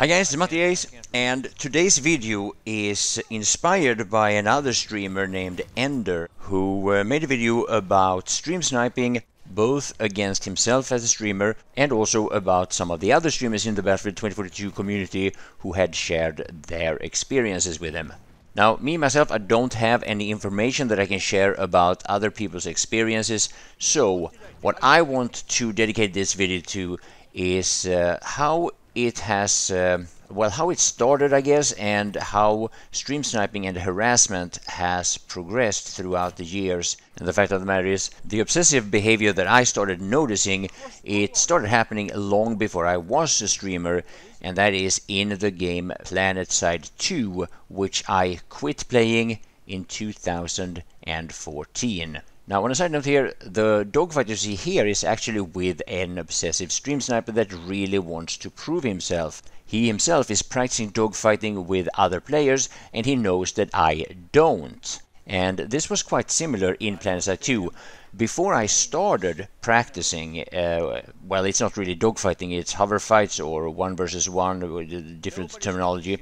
Hi guys, it's Mattias and today's video is inspired by another streamer named Ender who uh, made a video about stream sniping both against himself as a streamer and also about some of the other streamers in the Battlefield 2042 community who had shared their experiences with him. Now, me myself, I don't have any information that I can share about other people's experiences, so what I want to dedicate this video to is uh, how it has, uh, well, how it started, I guess, and how stream sniping and harassment has progressed throughout the years. And the fact of the matter is, the obsessive behavior that I started noticing, it started happening long before I was a streamer, and that is in the game PlanetSide 2, which I quit playing in 2014. Now, on a side note here, the dogfight you see here is actually with an obsessive stream sniper that really wants to prove himself. He himself is practicing dogfighting with other players, and he knows that I don't. And this was quite similar in PlanetSide 2. Before I started practicing, uh, well, it's not really dogfighting, it's hover fights or one versus one, different terminology.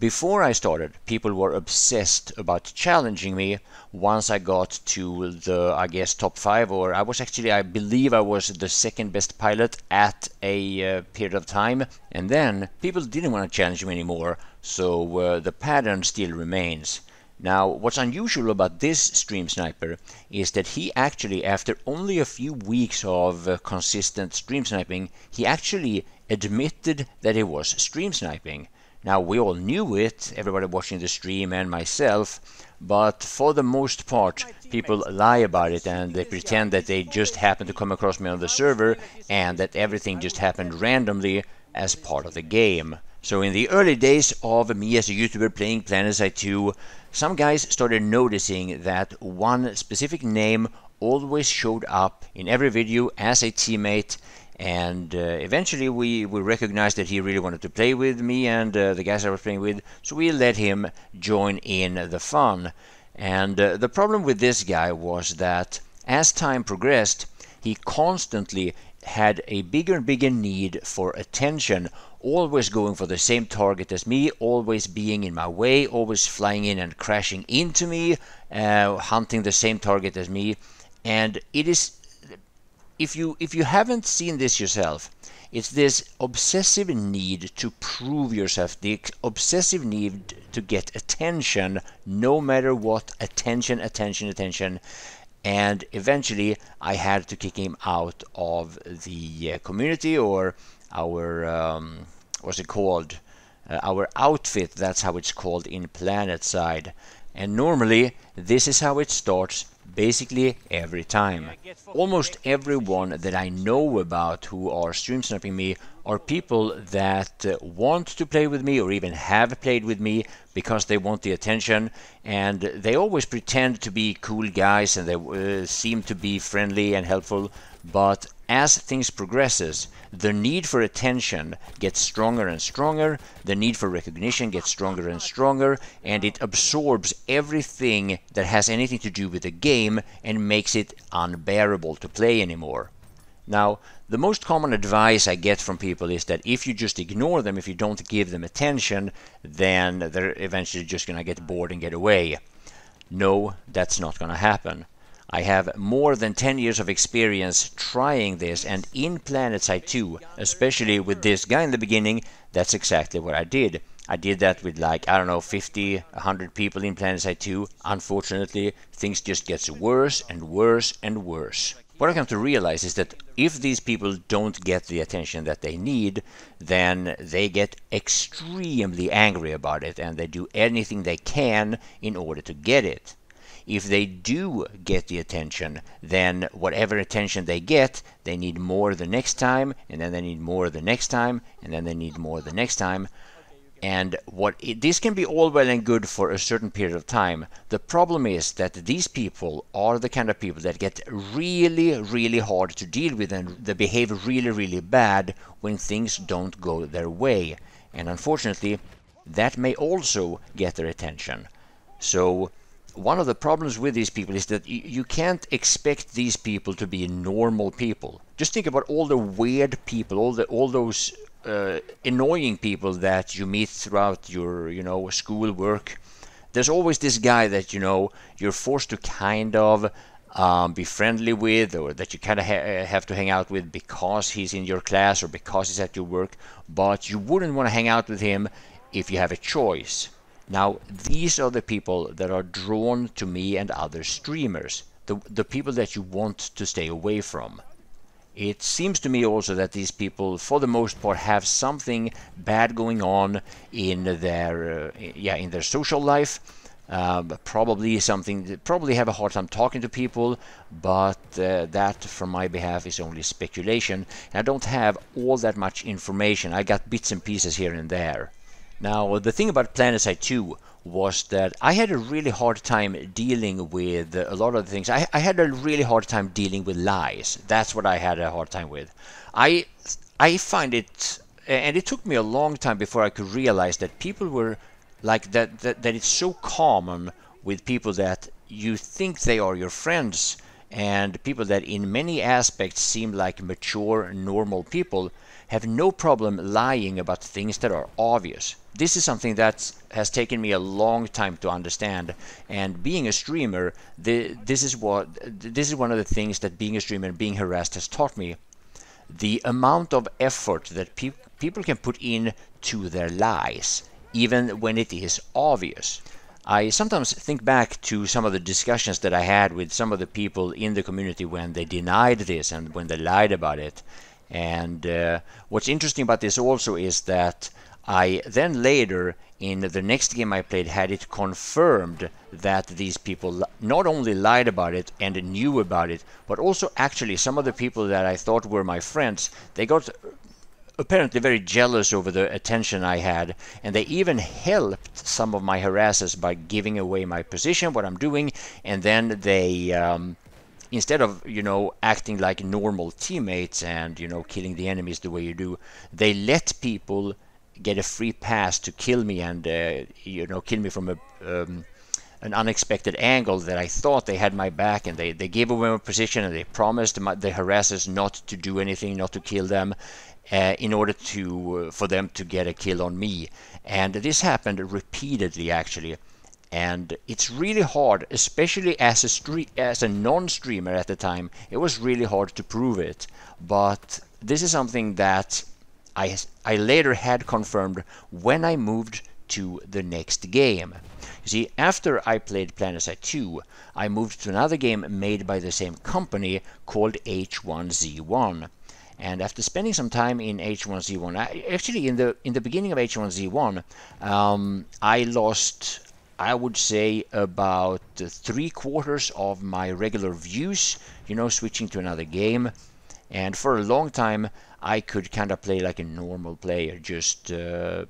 Before I started, people were obsessed about challenging me once I got to the, I guess, top five, or I was actually, I believe I was the second best pilot at a uh, period of time. And then people didn't want to challenge me anymore, so uh, the pattern still remains. Now, what's unusual about this stream sniper is that he actually, after only a few weeks of uh, consistent stream sniping, he actually admitted that he was stream sniping. Now, we all knew it, everybody watching the stream and myself, but for the most part, people lie about it and they pretend that they just happened to come across me on the server and that everything just happened randomly as part of the game. So in the early days of me as a YouTuber playing PlanetSide 2, some guys started noticing that one specific name always showed up in every video as a teammate and uh, eventually we, we recognized that he really wanted to play with me and uh, the guys I was playing with, so we let him join in the fun. And uh, the problem with this guy was that as time progressed, he constantly had a bigger and bigger need for attention, always going for the same target as me, always being in my way, always flying in and crashing into me, uh, hunting the same target as me. And it is if you if you haven't seen this yourself, it's this obsessive need to prove yourself, the obsessive need to get attention, no matter what, attention, attention, attention. And eventually, I had to kick him out of the uh, community or our um, what's it called? Uh, our outfit. That's how it's called in PlanetSide. And normally, this is how it starts basically every time. Almost everyone that I know about who are stream sniping me are people that uh, want to play with me or even have played with me because they want the attention and they always pretend to be cool guys and they uh, seem to be friendly and helpful but as things progresses the need for attention gets stronger and stronger, the need for recognition gets stronger and stronger, and it absorbs everything that has anything to do with the game and makes it unbearable to play anymore. Now, the most common advice I get from people is that if you just ignore them, if you don't give them attention, then they're eventually just going to get bored and get away. No, that's not going to happen. I have more than 10 years of experience trying this and in PlanetSide 2, especially with this guy in the beginning, that's exactly what I did. I did that with like, I don't know, 50, 100 people in PlanetSide 2. Unfortunately, things just gets worse and worse and worse. What I come to realize is that if these people don't get the attention that they need, then they get extremely angry about it and they do anything they can in order to get it if they do get the attention, then whatever attention they get, they need more the next time, and then they need more the next time, and then they need more the next time. And what it, this can be all well and good for a certain period of time. The problem is that these people are the kind of people that get really, really hard to deal with and they behave really, really bad when things don't go their way. And unfortunately, that may also get their attention. So one of the problems with these people is that you, can't expect these people to be normal people. Just think about all the weird people, all the all those uh, annoying people that you meet throughout your you know school work. There's always this guy that you know you're forced to kind of um, be friendly with or that you kind of ha- have to hang out with because he's in your class or because he's at your work, but you wouldn't want to hang out with him if you have a choice. Now, these are the people that are drawn to me and other streamers, the, the people that you want to stay away from. It seems to me also that these people, for the most part, have something bad going on in their, uh, yeah, in their social life, um, probably something probably have a hard time talking to people but uh, that from my behalf is only speculation. I don't have all that much information. I got bits and pieces here and there now the thing about planetside 2 was that i had a really hard time dealing with a lot of things. I, I had a really hard time dealing with lies. That's what i had a hard time with. I i find it and it took me a long time before i could realize that people were like that, that that it's so common with people that you think they are your friends and people that in many aspects seem like mature normal people have no problem lying about things that are obvious this is something that has taken me a long time to understand and being a streamer the, this is what this is one of the things that being a streamer and being harassed has taught me the amount of effort that pe- people can put in to their lies even when it is obvious. I sometimes think back to some of the discussions that I had with some of the people in the community when they denied this and when they lied about it. And uh, what's interesting about this also is that I then later in the next game I played had it confirmed that these people not only lied about it and knew about it, but also actually some of the people that I thought were my friends, they got apparently very jealous over the attention I had, and they even helped some of my harassers by giving away my position, what I'm doing, and then they. Um, instead of you know acting like normal teammates and you know killing the enemies the way you do they let people get a free pass to kill me and uh, you know kill me from a um, an unexpected angle that I thought they had my back and they, they gave away my position and they promised my, the harassers not to do anything, not to kill them uh, in order to uh, for them to get a kill on me. And this happened repeatedly actually. And it's really hard, especially as a stre- as a non-streamer at the time. It was really hard to prove it, but this is something that I I later had confirmed when I moved to the next game. You see, after I played PlanetSide 2, I moved to another game made by the same company called H1Z1 and after spending some time in H1Z1, I, actually in the in the beginning of H1Z1, um, I lost, I would say, about three quarters of my regular views. You know, switching to another game, and for a long time I could kind of play like a normal player, just uh,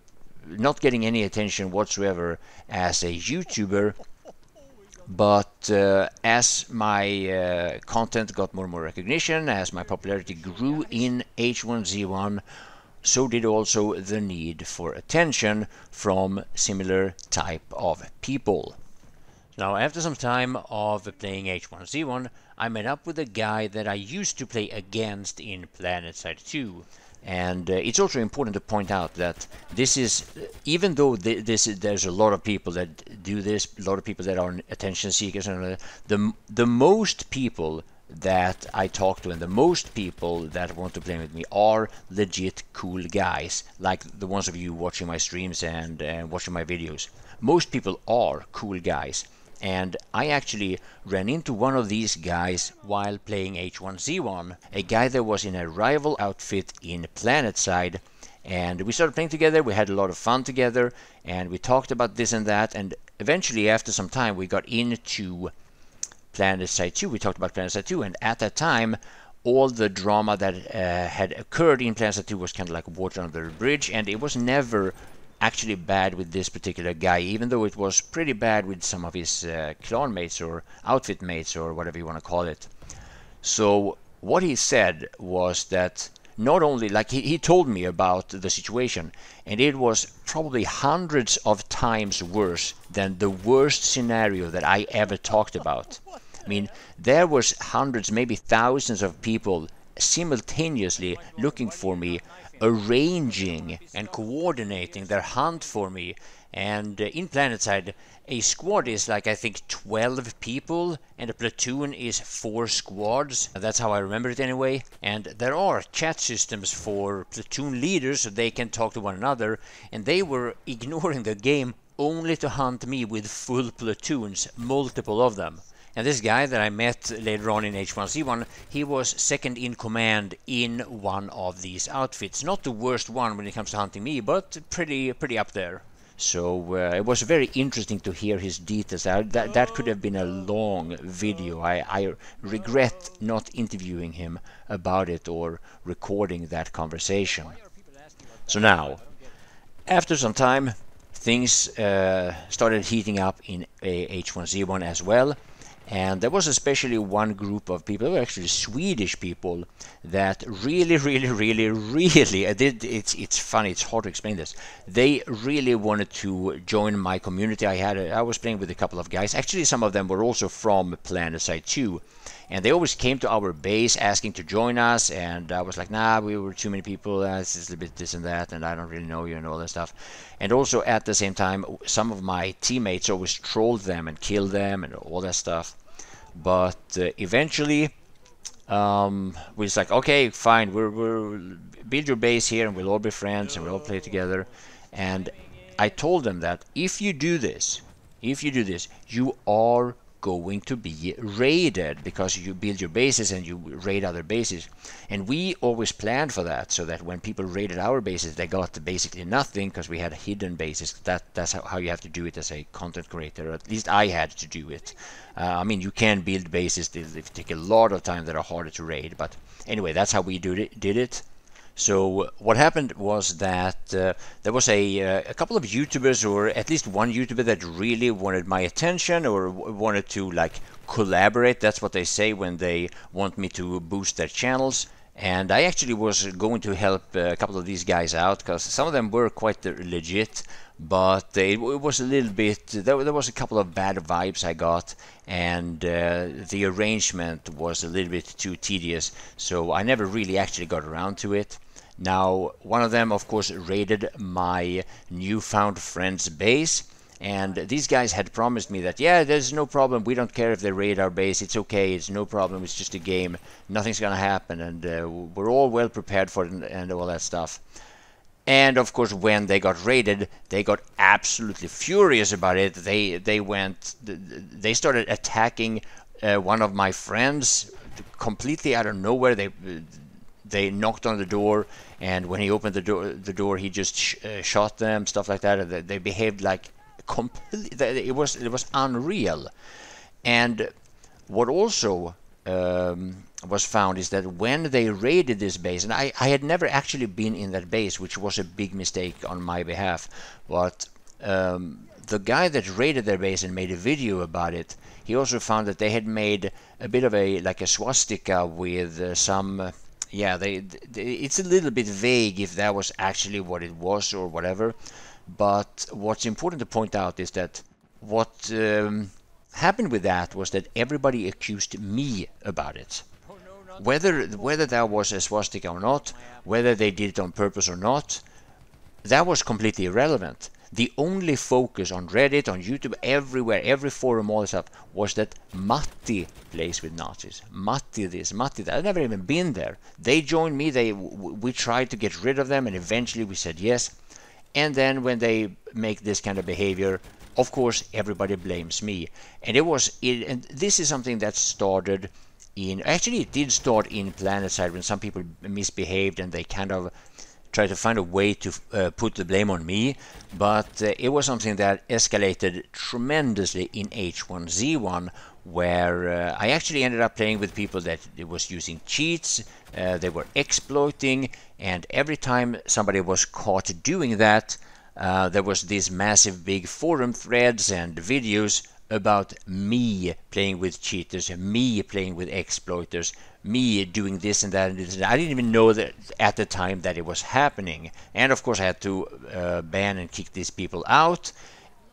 not getting any attention whatsoever as a YouTuber but uh, as my uh, content got more and more recognition, as my popularity grew in H1Z1, so did also the need for attention from similar type of people. Now, after some time of playing H1Z1, I met up with a guy that I used to play against in PlanetSide 2. And uh, it's also important to point out that this is, even though th this is, there's a lot of people that do this, a lot of people that are attention seekers, and the the most people that I talk to and the most people that want to play with me are legit cool guys, like the ones of you watching my streams and watching my videos. Most people are cool guys and I actually ran into one of these guys while playing H1Z1, a guy that was in a rival outfit in PlanetSide. And we started playing together, we had a lot of fun together, and we talked about this and that. And eventually, after some time, we got into PlanetSide 2. We talked about PlanetSide 2, and at that time, all the drama that uh, had occurred in PlanetSide 2 was kind of like water under the bridge, and it was never actually bad with this particular guy, even though it was pretty bad with some of his uh, clan mates or outfit mates or whatever you want to call it. So what he said was that not only like he, he told me about the situation and it was probably hundreds of times worse than the worst scenario that I ever talked about. I mean, there was hundreds, maybe thousands of people simultaneously looking for me, arranging and coordinating their hunt for me. And uh, in PlanetSide, a squad is like I think 12 people, and a platoon is four squads. That's how I remember it anyway. And there are chat systems for platoon leaders so they can talk to one another, and they were ignoring the game only to hunt me with full platoons, multiple of them. And this guy that I met later on in H1Z1, he was second in command in one of these outfits. Not the worst one when it comes to hunting me, but pretty pretty up there. So uh, it was very interesting to hear his details. that that could have been a long video. I, I regret not interviewing him about it or recording that conversation. So now, after some time, things uh, started heating up in H1Z1 as well. And there was especially one group of people, were actually Swedish people, that really, really, really, really, it's, it's funny, it's hard to explain this. They really wanted to join my community. I had, a, I was playing with a couple of guys. Actually, some of them were also from PlanetSide 2. And they always came to our base asking to join us. And I was like, nah, we were too many people. Uh, it's a bit this and that. And I don't really know you and all that stuff. And also at the same time, some of my teammates always trolled them and killed them and all that stuff. But uh, eventually, um, we was like, okay, fine, we're, we're build your base here and we'll all be friends and we'll all play together. And I told them that if you do this, if you do this, you are going to be raided because you build your bases and you raid other bases. And we always planned for that so that when people raided our bases, they got basically nothing because we had hidden bases. That That's how, you have to do it as a content creator. At least I had to do it. Uh, I mean, you can build bases that take a lot of time that are harder to raid. But anyway, that's how we it. Did it. So what happened was that uh, there was a, uh, a couple of YouTubers, or at least one YouTuber that really wanted my attention or wanted to like collaborate. That's what they say when they want me to boost their channels. And I actually was going to help uh, a couple of these guys out because some of them were quite legit, but it, it was a little bit. There, there, was a couple of bad vibes I got, and uh, the arrangement was a little bit too tedious, so I never really actually got around to it. Now, one of them, of course, raided my newfound friend's base. And these guys had promised me that, yeah, there's no problem. We don't care if they raid our base. It's okay. It's no problem. It's just a game. Nothing's going to happen. And uh, we're all well prepared for it and, and all that stuff. And of course, when they got raided, they got absolutely furious about it. They they went, they started attacking uh, one of my friends completely out of nowhere. They they knocked on the door, and when he opened the door, the door he just sh uh, shot them, stuff like that. They, they behaved like completely. It was it was unreal. And what also um, was found is that when they raided this base, and I, I had never actually been in that base, which was a big mistake on my behalf, but um, the guy that raided their base and made a video about it, he also found that they had made a bit of a like a swastika with uh, some yeah, they, they, it's a little bit vague if that was actually what it was or whatever. But what's important to point out is that what um, happened with that was that everybody accused me about it. Whether whether that was a swastika or not, whether they did it on purpose or not, that was completely irrelevant the only focus on Reddit, on YouTube, everywhere, every forum, all this stuff, was that Matti plays with Nazis. Matti this, Matti that. I've never even been there. They joined me. They we tried to get rid of them, and eventually we said yes. And then when they make this kind of behavior, of course everybody blames me. And it was it, and this is something that started in actually it did start in PlanetSide when some people misbehaved and they kind of try to find a way to uh, put the blame on me, but uh, it was something that escalated tremendously in H1Z1, where uh, I actually ended up playing with people that was using cheats, uh, they were exploiting, and every time somebody was caught doing that, uh, there was these massive big forum threads and videos about me playing with cheaters, me playing with exploiters, me doing this and that and this. And I didn't even know that at the time that it was happening. And of course, I had to uh, ban and kick these people out.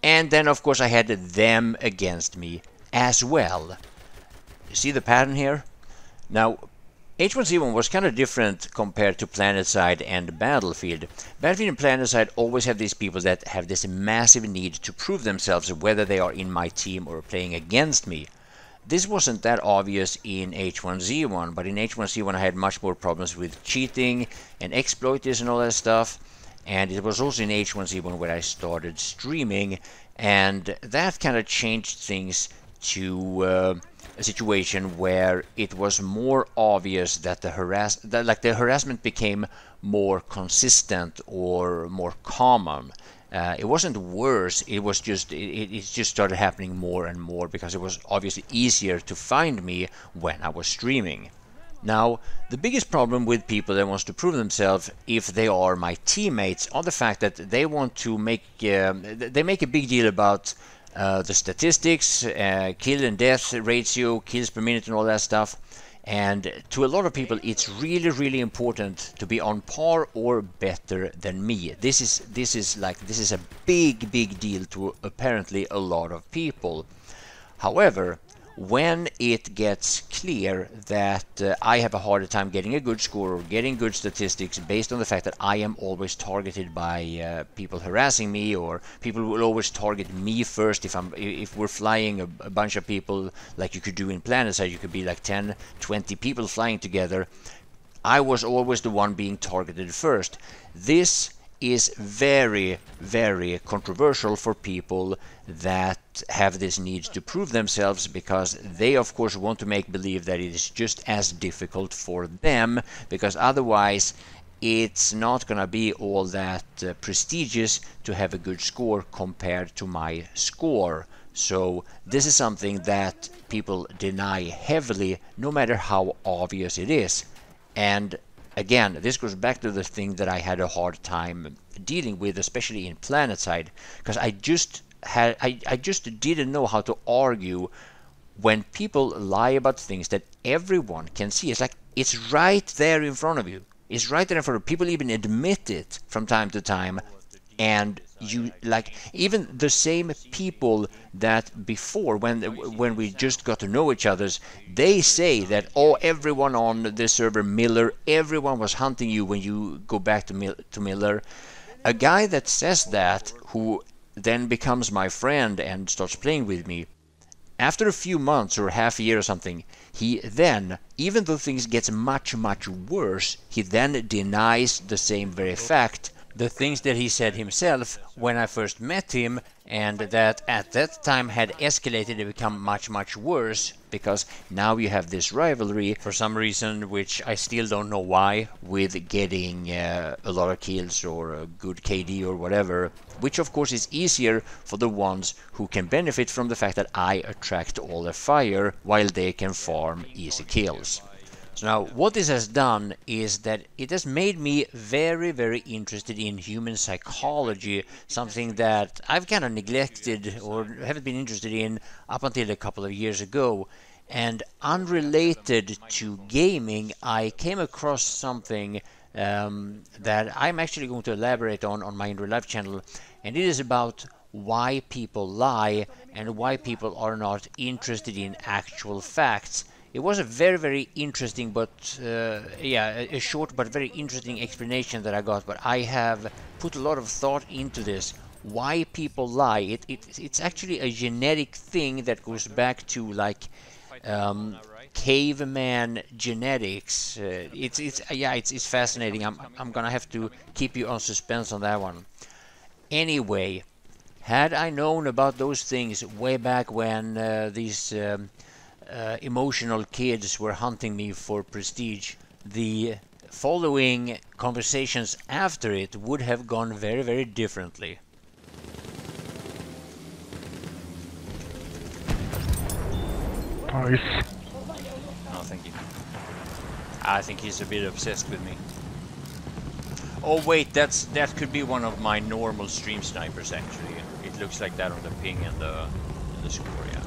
And then, of course, I had them against me as well. You see the pattern here? Now, H1Z1 was kind of different compared to PlanetSide and Battlefield. Battlefield and PlanetSide always have these people that have this massive need to prove themselves whether they are in my team or playing against me. This wasn't that obvious in H1Z1, but in H1Z1 I had much more problems with cheating and exploiters and all that stuff. And it was also in H1Z1 where I started streaming, and that kind of changed things to uh, a situation where it was more obvious that the harass that like the harassment became more consistent or more common. Uh, it wasn't worse. It was just it, it just started happening more and more because it was obviously easier to find me when I was streaming. Now, the biggest problem with people that wants to prove themselves if they are my teammates are the fact that they want to make um, they make a big deal about uh, the statistics, uh, kill and death ratio, kills per minute, and all that stuff. And to a lot of people, it's really, really important to be on par or better than me. This is this is like this is a big, big deal to apparently a lot of people. However, when it gets clear that uh, I have a harder time getting a good score or getting good statistics based on the fact that I am always targeted by uh, people harassing me or people will always target me first if I'm if we're flying a, a bunch of people like you could do in PlanetSide you could be like 10 20 people flying together. I was always the one being targeted first. This is very, very controversial for people that have this need to prove themselves because they, of course, want to make believe that it is just as difficult for them because otherwise it's not going to be all that uh, prestigious to have a good score compared to my score. So this is something that people deny heavily no matter how obvious it is. And again, this goes back to the thing that I had a hard time dealing with, especially in PlanetSide, because I just had I, I just didn't know how to argue when people lie about things that everyone can see. It's like it's right there in front of you. It's right there in front of you. People even admit it from time to time, and you like even the same people that before when when we just got to know each others they say that oh everyone on the server Miller everyone was hunting you when you go back to Mil to Miller. A guy that says that who then becomes my friend and starts playing with me after a few months or half a year or something he then even though things gets much much worse he then denies the same very fact the things that he said himself when I first met him and that at that time had escalated to become much much worse because now you have this rivalry for some reason which I still don't know why with getting uh, a lot of kills or a good KD or whatever which of course is easier for the ones who can benefit from the fact that I attract all the fire while they can farm easy kills. So now what this has done is that it has made me very very interested in human psychology something that I've kind of neglected or haven't been interested in up until a couple of years ago. And unrelated to gaming I came across something um, that I'm actually going to elaborate on on my in real life channel. And it is about why people lie and why people are not interested in actual facts it was a very, very interesting, but uh, yeah, a, short but very interesting explanation that I got. But I have put a lot of thought into this. Why people lie? It, it it's actually a genetic thing that goes back to like um, caveman genetics. Uh, it's it's yeah, it's it's fascinating. I'm I'm gonna have to keep you on suspense on that one. Anyway, had I known about those things way back when uh, these um, uh, emotional kids were hunting me for prestige, the following conversations after it would have gone very, very differently. Nice. Oh, thank you. I think he's a bit obsessed with me. Oh wait, that's that could be one of my normal stream snipers actually. It looks like that on the ping and the the score, yeah.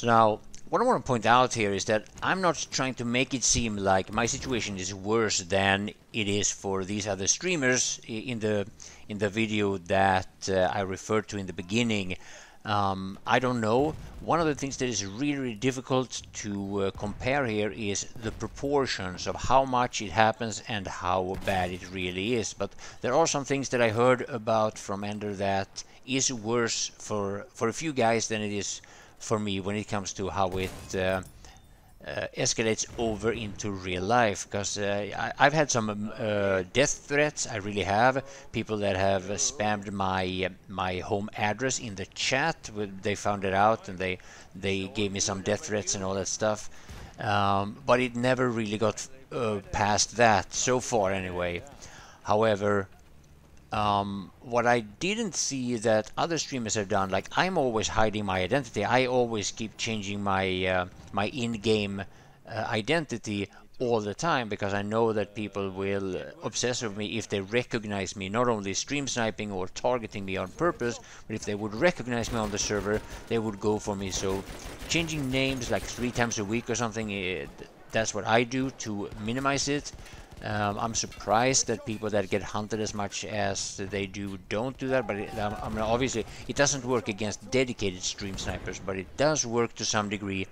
So now, what I want to point out here is that I'm not trying to make it seem like my situation is worse than it is for these other streamers in the in the video that uh, I referred to in the beginning. Um, I don't know. One of the things that is really, really difficult to uh, compare here is the proportions of how much it happens and how bad it really is. But there are some things that I heard about from Ender that is worse for for a few guys than it is for me when it comes to how it uh, uh, escalates over into real life because uh, I, have had some um, uh, death threats. I really have. People that have spammed my my home address in the chat they found it out and they they gave me some death threats and all that stuff. Um, but it never really got uh, past that so far anyway. However um, what I didn't see that other streamers have done, like I'm always hiding my identity. I always keep changing my uh, my in-game uh, identity all the time because I know that people will obsess over me if they recognize me, not only stream sniping or targeting me on purpose, but if they would recognize me on the server, they would go for me. So changing names like three times a week or something, it, that's what I do to minimize it. Um, I'm surprised that people that get hunted as much as they do don't do that, but it, um, I mean, obviously it doesn't work against dedicated stream snipers, but it does work to some degree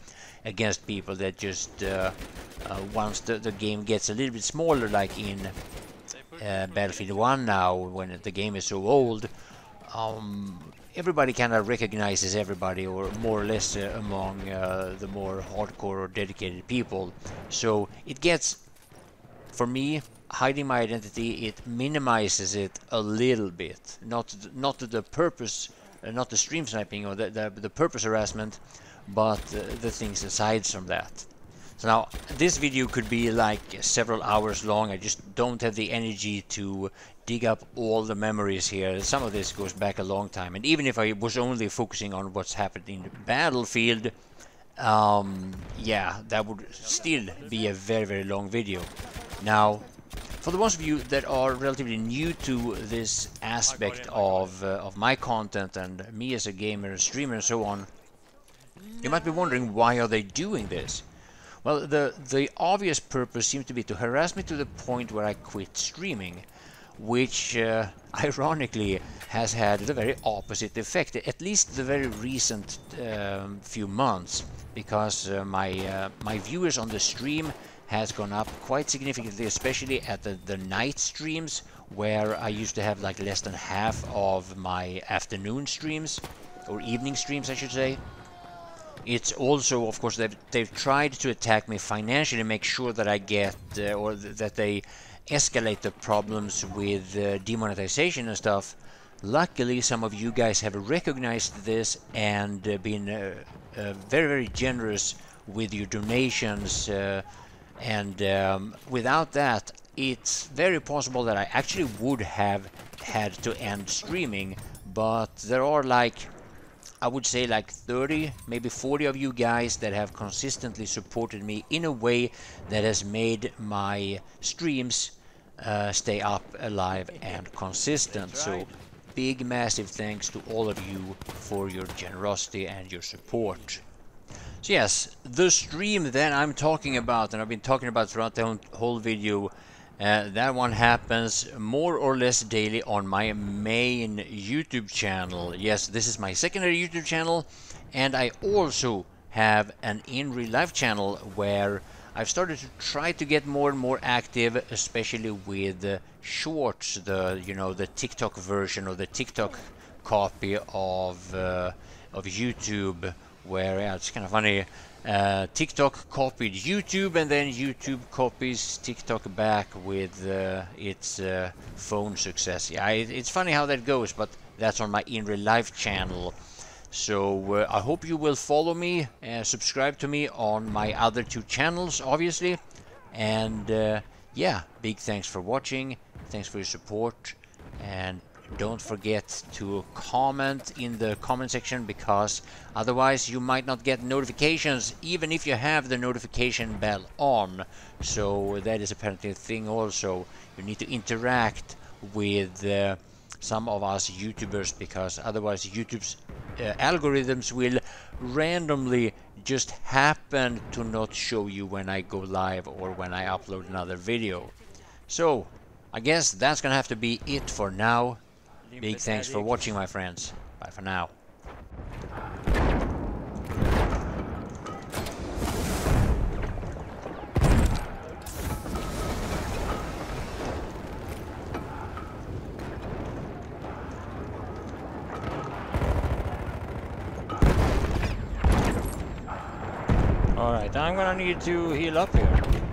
against people that just uh, uh, once the, the game gets a little bit smaller, like in uh, Battlefield 1 now, when the game is so old, um, everybody kind of recognizes everybody, or more or less uh, among uh, the more hardcore or dedicated people. So it gets for me, hiding my identity, it minimizes it a little bit. Not not the purpose, uh, not the stream sniping or the, the, the purpose harassment, but uh, the things aside from that. So now, this video could be like several hours long. I just don't have the energy to dig up all the memories here. Some of this goes back a long time. And even if I was only focusing on what's happened in the battlefield, um, yeah, that would still be a very, very long video. Now, for the ones of you that are relatively new to this aspect of, uh, of my content and me as a gamer, streamer and so on, you might be wondering why are they doing this? Well, the, the obvious purpose seems to be to harass me to the point where I quit streaming, which uh, ironically has had the very opposite effect, at least the very recent um, few months, because uh, my, uh, my viewers on the stream has gone up quite significantly, especially at the, the night streams, where I used to have like less than half of my afternoon streams, or evening streams I should say. It's also, of course, they've, they've tried to attack me financially, to make sure that I get, uh, or th that they escalate the problems with uh, demonetization and stuff. Luckily, some of you guys have recognized this and uh, been uh, uh, very, very generous with your donations uh, and um, without that it's very possible that I actually would have had to end streaming but there are like I would say like 30 maybe 40 of you guys that have consistently supported me in a way that has made my streams uh, stay up alive and consistent. So big massive thanks to all of you for your generosity and your support so yes, the stream that I'm talking about, and I've been talking about throughout the whole video, uh, that one happens more or less daily on my main YouTube channel. Yes, this is my secondary YouTube channel, and I also have an in real life channel where I've started to try to get more and more active, especially with shorts, the you know the TikTok version or the TikTok copy of uh, of YouTube where yeah, it's kind of funny. Uh, TikTok copied YouTube, and then YouTube copies TikTok back with uh, its uh, phone success. Yeah, it, it's funny how that goes, but that's on my in real life channel. So uh, I hope you will follow me, and subscribe to me on my other two channels, obviously. And uh, yeah, big thanks for watching. Thanks for your support, and don't forget to comment in the comment section because otherwise you might not get notifications even if you have the notification bell on so that is apparently a thing also you need to interact with uh, some of us YouTubers because otherwise YouTube's uh, algorithms will randomly just happen to not show you when I go live or when I upload another video. So, I guess that's gonna have to be it for now. Big thanks for watching my friends. Bye for now. Alright, I'm gonna need to heal up here.